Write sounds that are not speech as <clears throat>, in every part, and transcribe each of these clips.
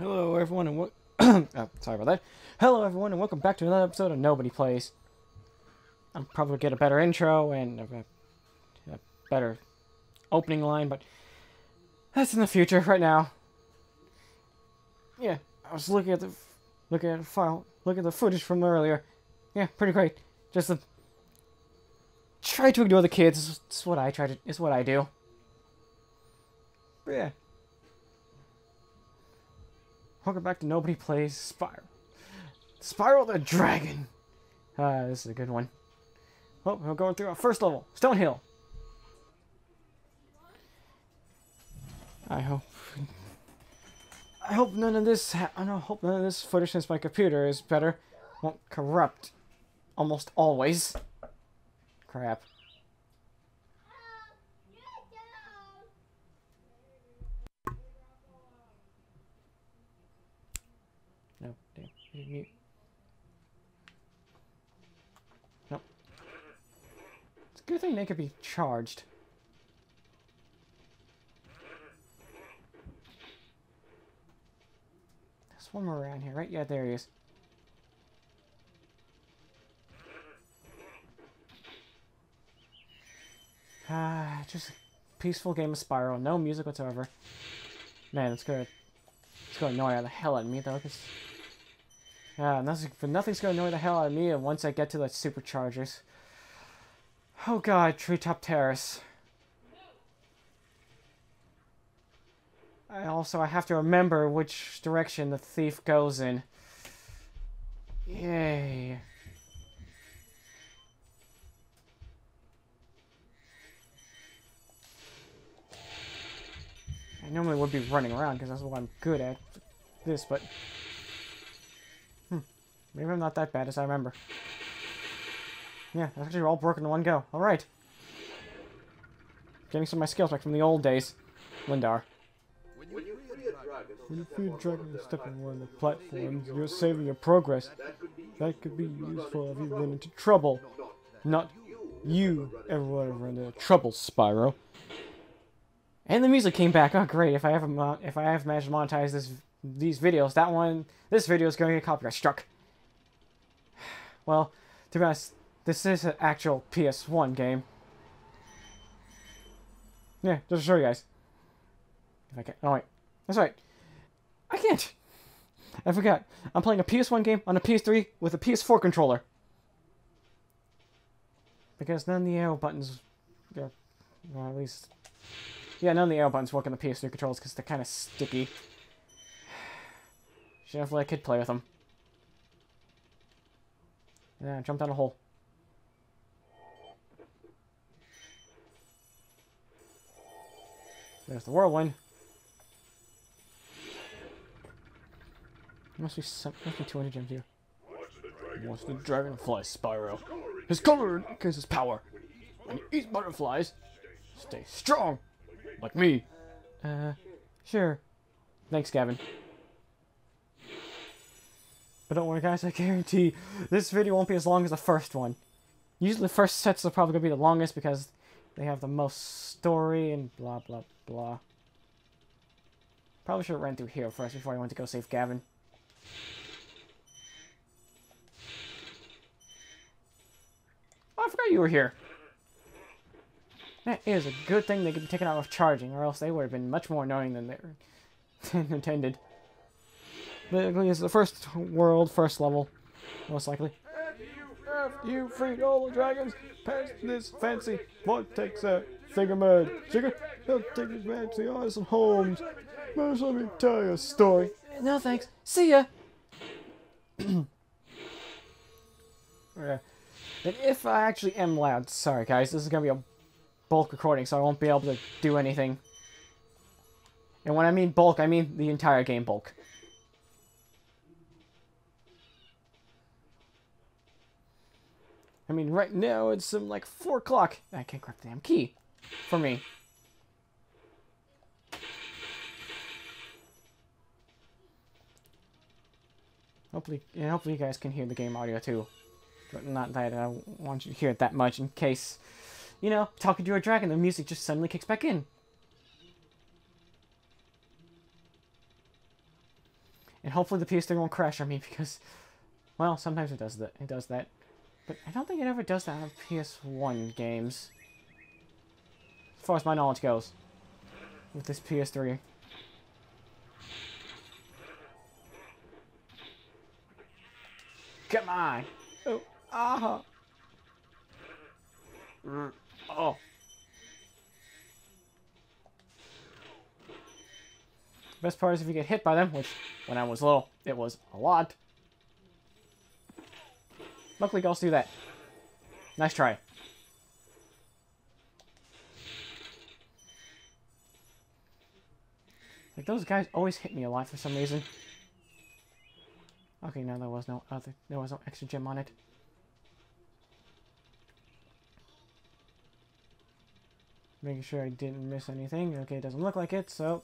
Hello, everyone, and what? <clears throat> oh, sorry about that. Hello, everyone, and welcome back to another episode of Nobody Plays. I'll probably get a better intro and a, a better opening line, but that's in the future. Right now, yeah, I was looking at the looking at the file, looking at the footage from earlier. Yeah, pretty great. Just the try to ignore the kids. It's what I try to. It's what I do. But yeah. Welcome back to Nobody Plays Spyro. Spyro the Dragon. Uh, this is a good one. Oh, we're going through our first level, Stone Hill. I hope. I hope none of this. I don't hope none of this footage since my computer is better. Won't corrupt. Almost always. Crap. No, Mute. Nope. It's a good thing they could be charged. There's one more around here, right? Yeah, there he is. Ah, just a peaceful game of Spyro. No music whatsoever. Man, it's gonna, it's gonna annoy the hell out of me though, cause yeah, nothing, nothing's gonna annoy the hell out of me once I get to the superchargers. Oh god, Treetop Terrace. I also I have to remember which direction the thief goes in. Yay. I normally would be running around because that's what I'm good at. This, but maybe I'm not that bad as I remember. Yeah, that's actually all broken in one go. All right, getting some of my skills back from the old days. Lindar. When you free a dragon, you feed a dragon and step on one of the platforms, you're saving your progress. That could be useful if you run into trouble. Not you ever run into trouble, Spyro. And the music came back. Oh, great! If I ever if I have managed to monetize this these videos, that one this video is going to get copyright struck. Well, to be honest, this is an actual PS1 game. Yeah, just to show you guys. If I can. Oh wait, that's right. I can't. I forgot. I'm playing a PS1 game on a PS3 with a PS4 controller. Because none of the arrow buttons, yeah, well, at least yeah, none of the arrow buttons work on the PS3 controls because they're kind of sticky. <sighs> Should have let a kid play with them. Yeah, jump down a hole. There's the whirlwind. There must be some. Must be 200 gems here. What's the dragonfly, Spyro? His color indicates his power. When you eat butterflies, stay strong. Like me. Uh, sure. Thanks, Gavin. But don't worry, guys, I guarantee this video won't be as long as the first one. Usually the first sets are probably going to be the longest because they have the most story and blah, blah, blah. Probably should have ran through here first before I went to go save Gavin. Oh, I forgot you were here. That is a good thing they could be taken out of charging, or else they would have been much more annoying than they <laughs> intended. Basically, it's the first world, first level, most likely. After you, freed all the dragons, past this fancy vortex uh, thingamud. Sugar, he'll take his back to the awesome homes. But let me tell you a story. No thanks. See ya. <coughs> yeah. And if I actually am loud, sorry guys, this is gonna be a bulk recording, so I won't be able to do anything. And when I mean bulk, I mean the entire game bulk. I mean, right now it's some like 4 o'clock. I can't grab the damn key. For me. Hopefully, hopefully you guys can hear the game audio too. But not that I want you to hear it that much in case you know, talking to a dragon, the music just suddenly kicks back in. And hopefully the PS3 won't crash on me because, well, sometimes it does that. It does that. But I don't think it ever does that on PS1 games. As far as my knowledge goes. With this PS3. Come on! Oh, ah! Mm, Oh. Best part is if you get hit by them, which when I was little, it was a lot. Luckily, girls do that. Nice try. Like those guys always hit me a lot for some reason. Okay, no, there was no other, there was no extra gem on it. Making sure I didn't miss anything. Okay, it doesn't look like it, so...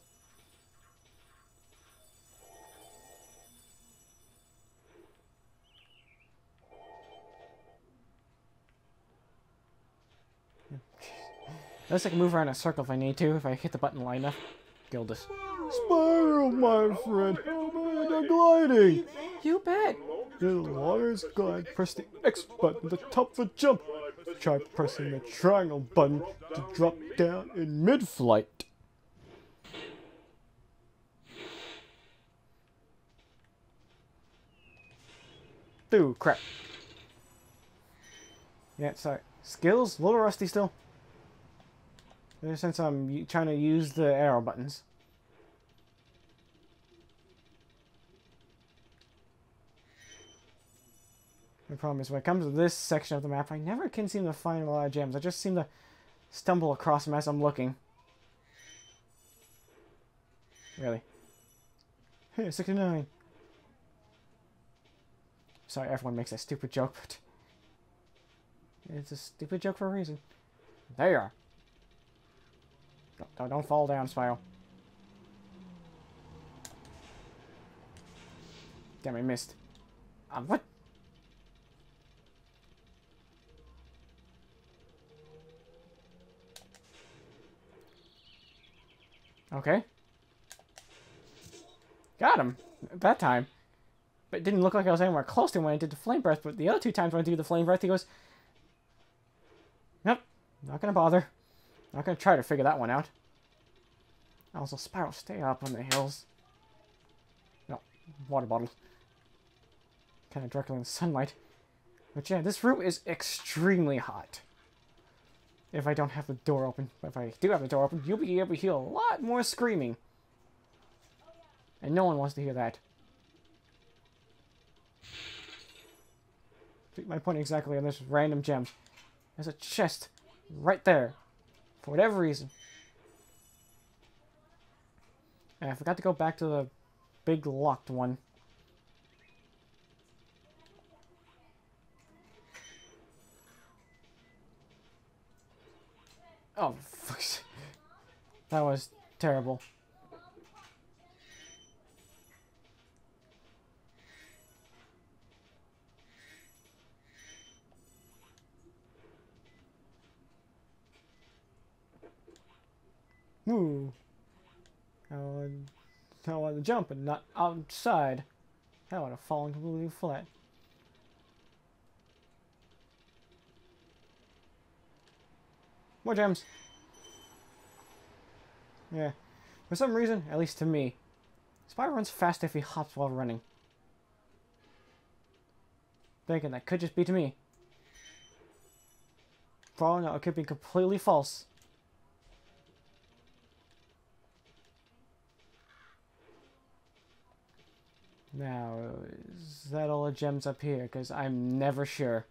Unless I can move around in a circle if I need to, if I hit the button line enough. Gildas. Spyro, my friend, they're gliding. You bet! The water's glide. Press the X button at the top for jump. Try pressing the triangle button to drop down in mid-flight. Ooh, crap. Yeah, sorry. Skills? A little rusty still. Since I'm trying to use the arrow buttons. The problem is when it comes to this section of the map, I never can seem to find a lot of gems. I just seem to stumble across them as I'm looking. Really. Hey, 69. Sorry, everyone makes that stupid joke, but it's a stupid joke for a reason. There you are. Don't, don't, fall down, Spyro. Damn, I missed. Um, what? Okay. Got him. That time. But it didn't look like I was anywhere close to him when I did the flame breath. But the other two times when I do the flame breath, he goes, Nope, not gonna bother. I'm not gonna try to figure that one out. Also, Spyro, stay up on the hills. No, water bottle. Kind of directly in the sunlight. But yeah, this room is extremely hot. If I don't have the door open. But if I do have the door open, you'll be able to hear a lot more screaming. And no one wants to hear that. My point exactly on this random gem. There's a chest right there. For whatever reason. And I forgot to go back to the big locked one. Oh, <laughs> fuck. That was terrible. Would, I want to jump and not outside. That would have fallen completely flat. More gems. Yeah. For some reason, at least to me, Spy runs fast if he hops while running. Thinking that could just be to me. I know, it could be completely false. Now, is that all the gems up here? Because I'm never sure.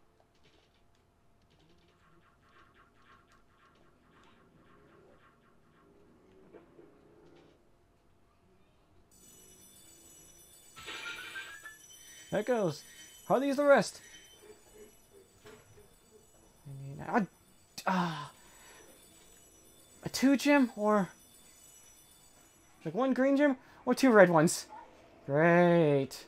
There goes. How do use the rest? I Ah, ah, a two gem or like one green gem or two red ones? Great.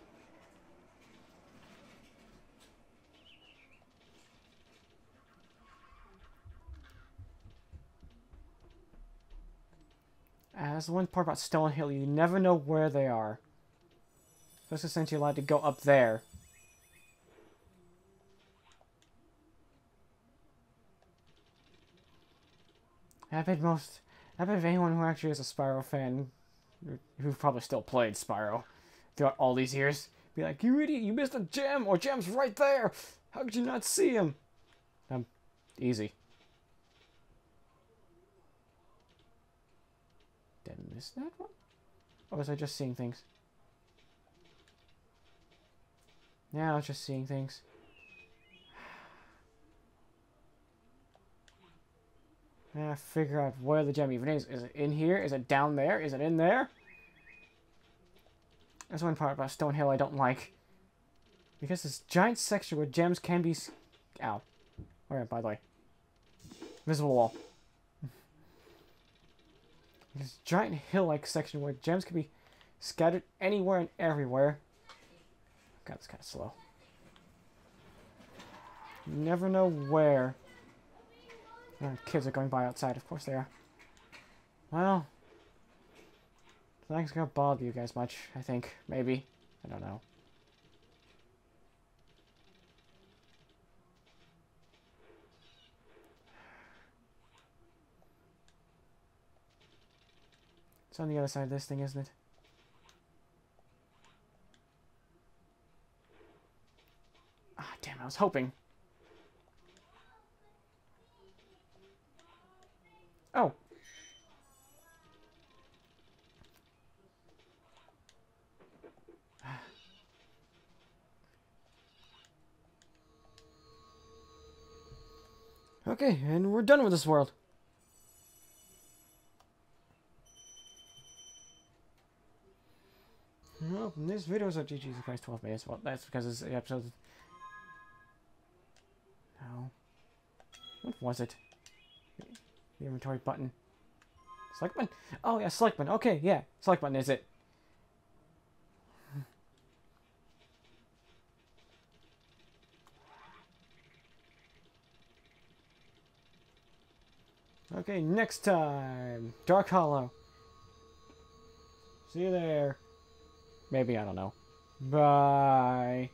As the one part about Stone Hill, you never know where they are. Especially since you're allowed to go up there. I bet most, I bet if anyone who actually is a Spyro fan, who probably still played Spyro throughout all these years, be like, you idiot, you missed a gem, or gem's right there! How could you not see him? Um, easy. Did I miss that one? Or was I just seeing things? Yeah, I was just seeing things. <sighs> Yeah, figure out where the gem even is. Is it in here? Is it down there? Is it in there? That's one part about Stone Hill I don't like. Because this giant section where gems can be... Ow. Alright, by the way. Visible wall. <laughs> this giant hill-like section where gems can be scattered anywhere and everywhere. God, it's kind of slow. You never know where. Oh, kids are going by outside. Of course they are. Well, Nothing's gonna bother you guys much, I think. Maybe. I don't know. It's on the other side of this thing, isn't it? Ah, damn, I was hoping. Okay, and we're done with this world. Well, this video is actually Jesus Christ 12 minutes. Well, that's because it's the episode. No. What was it? The inventory button. Select button? Oh, yeah, select button. Okay, yeah. Select button is it. Okay, next time. Dark Hollow. See you there. Maybe, I don't know. Bye.